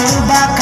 Babaca